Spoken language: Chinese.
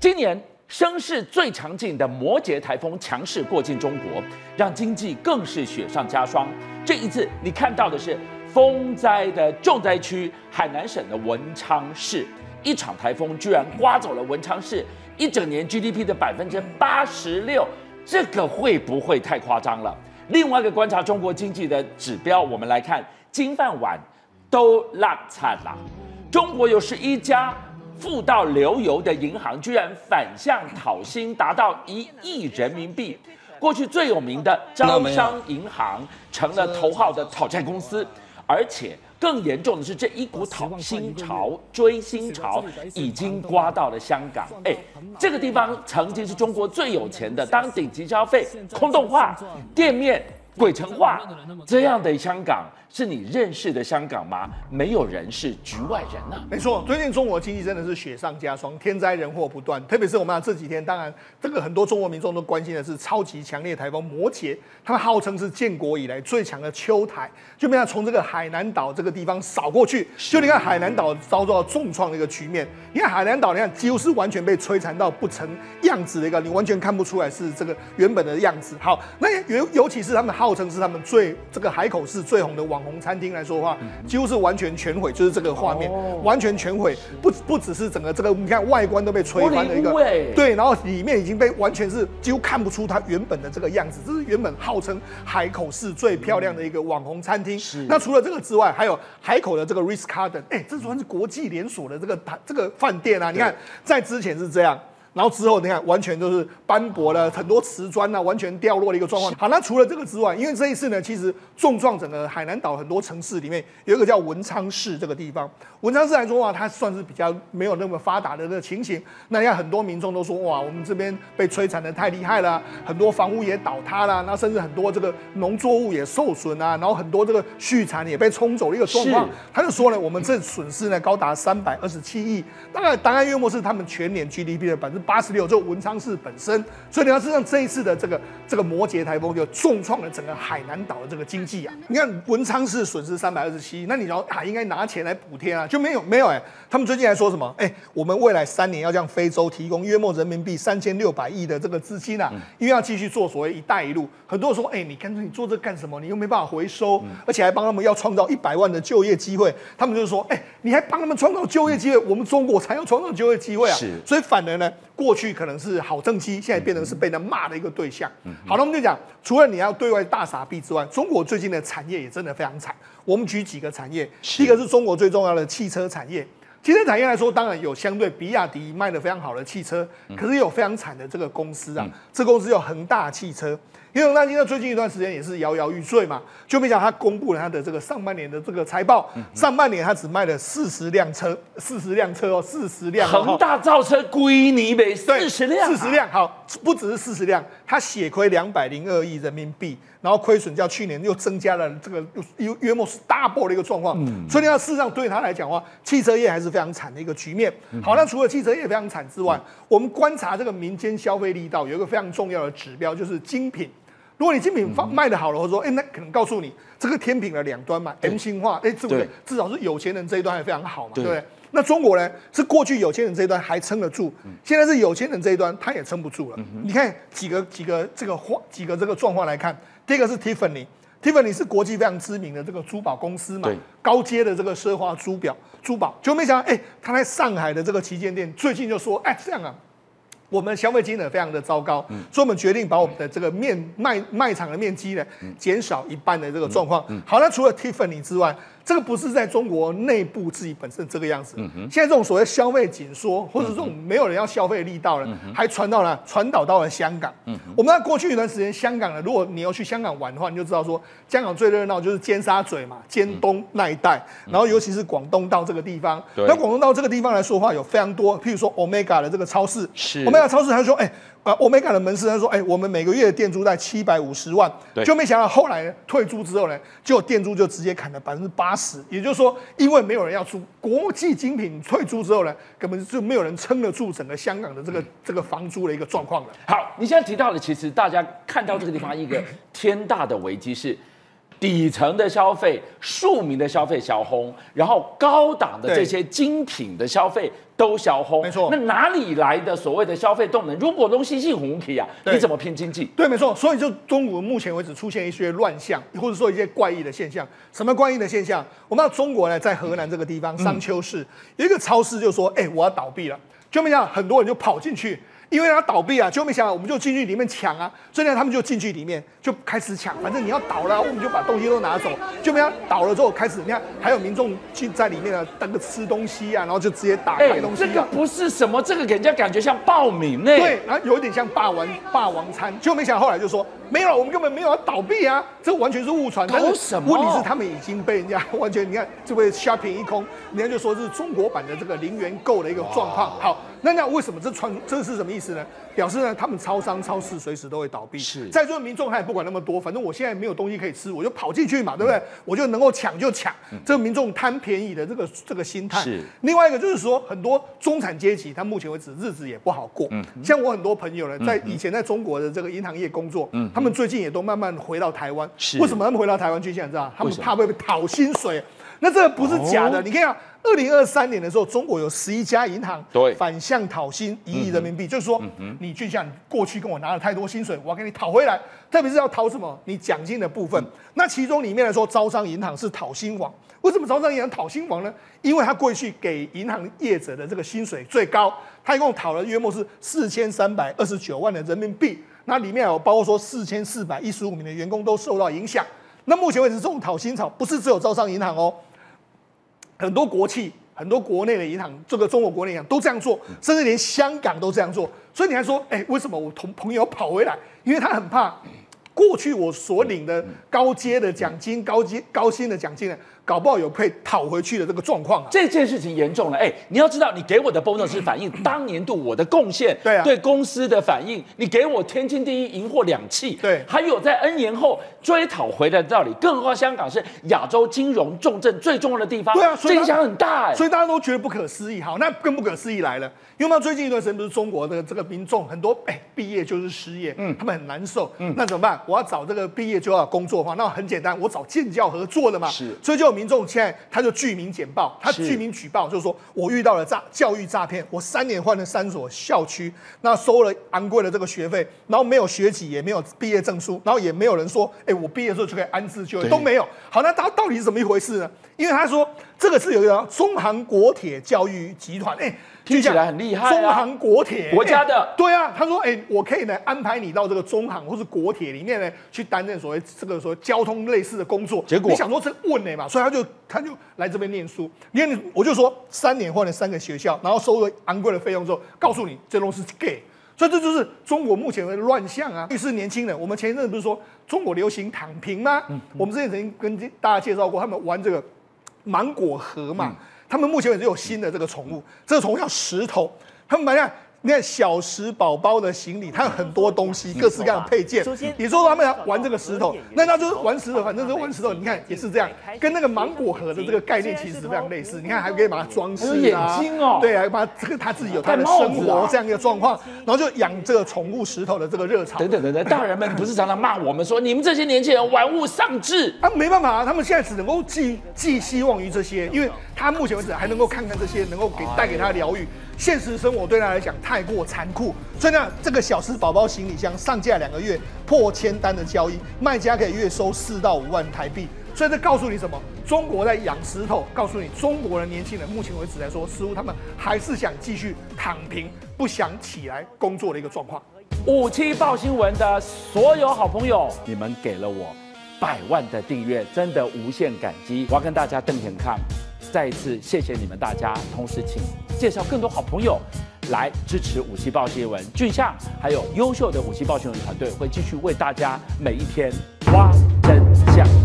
今年声势最强劲的摩羯台风强势过境中国，让经济更是雪上加霜。这一次你看到的是风灾的重灾区海南省的文昌市，一场台风居然刮走了文昌市一整年 GDP 的百分之八十六，这个会不会太夸张了？另外一个观察中国经济的指标，我们来看金饭碗都烂惨了。中国有十一家。富到流油的银行居然反向讨薪，达到一亿人民币。过去最有名的招商银行成了头号的讨债公司，而且更严重的是，这一股讨薪潮、追薪潮已经刮到了香港。哎，这个地方曾经是中国最有钱的，当顶级消费空洞化，店面鬼城化，这样的香港。是你认识的香港吗？没有人是局外人呐。没错，最近中国经济真的是雪上加霜，天灾人祸不断。特别是我们这几天，当然这个很多中国民众都关心的是超级强烈台风摩羯，它们号称是建国以来最强的秋台，就没想从这个海南岛这个地方扫过去。就你看海南岛遭受到重创的一个局面，你看海南岛，你看几乎是完全被摧残到不成样子的一个，你完全看不出来是这个原本的样子。好，那尤尤其是他们号称是他们最这个海口市最红的网。红餐厅来说的话，几乎是完全全毁，就是这个画面完全全毁，不不只是整个这个，你看外观都被吹翻的一个，对，然后里面已经被完全是几乎看不出它原本的这个样子。这是原本号称海口市最漂亮的一个网红餐厅。是。那除了这个之外，还有海口的这个 Ritz Carlton，哎，这算是国际连锁的这个这个饭店啊。你看，在之前是这样。然后之后，你看完全都是斑驳了，很多瓷砖啊，完全掉落的一个状况。好，那除了这个之外，因为这一次呢，其实重创整个海南岛很多城市里面，有一个叫文昌市这个地方。文昌市来说的话，它算是比较没有那么发达的那个情形。那像很多民众都说，哇，我们这边被摧残的太厉害了，很多房屋也倒塌了，那甚至很多这个农作物也受损啊，然后很多这个畜产也被冲走的一个状况。他就说呢，我们这损失呢高达三百二十七亿，大概大概约莫是他们全年 GDP 的百分之。八十六，就文昌市本身，所以你要知道这一次的这个这个摩羯台风就重创了整个海南岛的这个经济啊！你看文昌市损失三百二十七，那你要啊应该拿钱来补贴啊，就没有没有哎，他们最近还说什么？哎，我们未来三年要向非洲提供约莫人民币三千六百亿的这个资金啊，因为要继续做所谓“一带一路”。很多人说，哎，你干脆你做这干什么？你又没办法回收，而且还帮他们要创造一百万的就业机会。他们就是说，哎，你还帮他们创造就业机会，我们中国才要创造就业机会啊！是，所以反而呢。过去可能是好政绩，现在变成是被人骂的一个对象。好了，我们就讲，除了你要对外大傻逼之外，中国最近的产业也真的非常惨。我们举几个产业，第一个是中国最重要的汽车产业。汽车产业来说，当然有相对比亚迪卖的非常好的汽车，可是有非常惨的这个公司啊，这公司有恒大汽车。因为恒大汽车最近一段时间也是摇摇欲坠嘛，就没想到他公布了他的这个上半年的这个财报，上半年他只卖了四十辆车，四十辆车哦，四十辆。恒大造车归你呗，四十辆，四十辆，好，不只是四十辆，他血亏两百零二亿人民币，然后亏损较去年又增加了这个约约莫是 double 的一个状况，所以呢事实上对他来讲的话，汽车业还是非常惨的一个局面。好，那除了汽车业非常惨之外，我们观察这个民间消费力道有一个非常重要的指标，就是精品。如果你精品卖的好了，或者说，哎，那可能告诉你这个天平的两端嘛，M 型化，哎，对不对？至少是有钱人这一端还非常好嘛，对不对？那中国呢，是过去有钱人这一端还撑得住，现在是有钱人这一端他也撑不住了。你看几个几个这个话几个这个状况来看，第一个是 Tiffany，Tiffany 是国际非常知名的这个珠宝公司嘛，高阶的这个奢华珠表珠宝，就没想到，哎，他在上海的这个旗舰店最近就说，哎，这样啊。我们消费金额非常的糟糕，所以我们决定把我们的这个面卖卖场的面积呢减少一半的这个状况。好，那除了 Tiffany 之外。这个不是在中国内部自己本身这个样子。现在这种所谓消费紧缩，或者这种没有人要消费力道了，还传到了传导到了香港。我们在过去一段时间，香港呢，如果你要去香港玩的话，你就知道说，香港最热闹就是尖沙咀嘛，尖东那一带，然后尤其是广东道这个地方。那广东道这个地方来说话，有非常多，譬如说 Omega 的这个超市，Omega 超市，他说，哎。啊，欧美港的门市他说，哎，我们每个月的店租在七百五十万，就没想到后来退租之后呢，就店租就直接砍了百分之八十，也就是说，因为没有人要租，国际精品退租之后呢，根本就没有人撑得住整个香港的这个这个房租的一个状况了。好，你现在提到的，其实大家看到这个地方一个天大的危机是，底层的消费、庶民的消费小红，然后高档的对这些精品的消费都小红。没错那哪里来的所谓的消费动能？如果东西是红体啊，你怎么拼经济？对，没错，所以就中国目前为止出现一些乱象，或者说一些怪异的现象。什么怪异的现象？我们中国呢，在河南这个地方商丘市、有一个超市，就说：“哎、我要倒闭了。”就没想很多人就跑进去，因为它倒闭啊，就没想到我们就进去里面抢啊，所以呢，他们就进去里面就开始抢，反正你要倒了，我们就把东西都拿走。就没想到倒了之后开始，你看还有民众进在里面啊，等个吃东西啊，然后就直接打开东西、啊。这个不是什么，这个给人家感觉像暴民呢、对，然后有一点像霸王霸王餐，就没想到后来就说没有，我们根本没有要倒闭啊，这完全是误传。但是搞什么问题是他们已经被人家 完全，你看这位 shopping 一空，人家就说这是中国版的这个零元购的一个状况。好，那那为什么这传这是什么意思呢？表示呢，他们超商、超市随时都会倒闭。是在座的民众他也不管那么多，反正我现在没有东西可以吃，我就跑进去嘛，对不对？我就能够抢就抢，这个民众贪便宜的这个这个心态。是另外一个就是说，很多中产阶级，他目前为止日子也不好过。像我很多朋友呢，在以前在中国的这个银行业工作，他们最近也都慢慢回到台湾。是为什么他们回到台湾去？现在知道，他们怕被讨薪水。那这个不是假的，哦你看啊，二零二三年的时候，中国有十一家银行对反向讨薪一亿人民币，就是说，你就像你过去跟我拿了太多薪水，我要给你讨回来。特别是要讨什么？你奖金的部分。那其中里面来说，招商银行是讨薪王。为什么招商银行讨薪王呢？因为他过去给银行业者的这个薪水最高，他一共讨了约莫是四千三百二十九万的人民币。那里面有包括说四千四百一十五名的员工都受到影响。那目前为止，这种讨薪潮不是只有招商银行哦，很多国企、很多国内的银行，这个中国国内银行都这样做，甚至连香港都这样做。所以你还说，哎，为什么我同朋友跑回来？因为他很怕，过去我所领的高阶的奖金、高阶高薪的奖金呢，搞不好有被讨回去的这个状况啊。这件事情严重了，哎，你要知道，你给我的 bonus 是反映当年度我的贡献，对啊。对公司的反应，你给我天经地义赢获两气，对。还有在 N 年后追讨回来的道理，更何况香港是亚洲金融重镇最重要的地方，对啊所以影响很大，哎，所以大家都觉得不可思议。好，那更不可思议来了，因为嘛，最近一段时间不是中国的这个民众很多，哎，毕业就是失业，嗯，他们很难受，嗯，那怎么办？我要找这个毕业就要工作的话，那很简单，我找建教合作的嘛，是。所以就有民众现在他就具名简报，他是具名举报，就是说我遇到了诈教育诈骗，我三年换了三所校区，那收了昂贵的这个学费，然后没有学籍，也没有毕业证书，然后也没有人说，哎，我毕业之后就可以安置就业，都没有。好，那他到底是怎么一回事呢？因为他说这个是有一个中韩国铁教育集团，哎，听起来很厉害啊中航国铁国家的哎 对啊，他说，哎，我可以呢安排你到这个中航或是国铁里面呢去担任所谓这个所谓交通类似的工作。结果你想说这问呢嘛，所以他就他就来这边念书。因为我就说三年换了三个学校，然后收了昂贵的费用之后，告诉你这都是 gay。所以这就是中国目前的乱象啊！于是年轻人，我们前一阵不是说中国流行躺平吗？我们之前曾经跟大家介绍过，他们玩这个芒果核嘛，他们目前为止有新的这个宠物，这个宠物叫石头，他们把那你看小石宝宝的行李，它有很多东西，各式各样的配件。也就是说他们要玩这个石头，那那就是玩石头，反正就是玩石头。你看也是这样，跟那个芒果盒的这个概念其实非常类似。你看还可以把它装饰啊，眼睛哦对啊，把它这个他自己有他的生活这样一个状况，然后就养这个宠物石头的这个热潮。等等等等，大人们不是常常骂我们说你们这些年轻人玩物丧志？啊，没办法啊，他们现在只能够寄寄希望于这些，因为他目前为止还能够看看这些，能够给带给他疗愈。现实生活对他来讲太过残酷，所以呢，这个小石宝宝行李箱上架两个月破千单的交易，卖家可以月收四到五万台币。所以这告诉你什么？中国在养石头，告诉你中国的年轻人目前为止来说，似乎他们还是想继续躺平，不想起来工作的一个状况。五七报新闻的所有好朋友，你们给了我百万的订阅，真的无限感激。我要跟大家瞪眼看，再一次谢谢你们大家，同时请介绍更多好朋友来支持五七报新闻。俊相还有优秀的五七报新闻团队会继续为大家每一天挖真相。